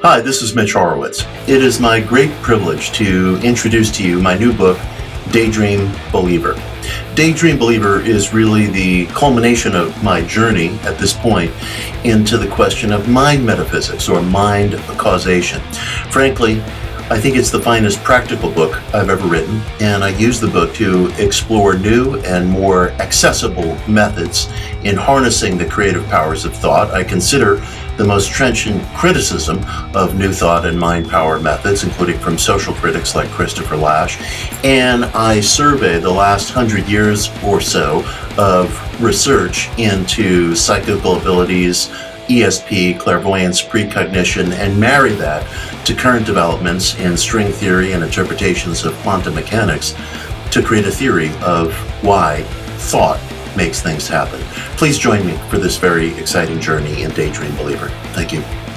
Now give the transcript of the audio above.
Hi, this is Mitch Horowitz. It is my great privilege to introduce to you my new book, Daydream Believer. Daydream Believer is really the culmination of my journey at this point into the question of mind metaphysics or mind causation. Frankly, I think it's the finest practical book I've ever written, and I use the book to explore new and more accessible methods in harnessing the creative powers of thought. I consider the most trenchant criticism of new thought and mind power methods, including from social critics like Christopher Lasch. and I survey the last hundred years or so of research into psychical abilities, ESP, clairvoyance, precognition, and marry that to current developments in string theory and interpretations of quantum mechanics to create a theory of why thought makes things happen. Please join me for this very exciting journey in Daydream Believer. Thank you.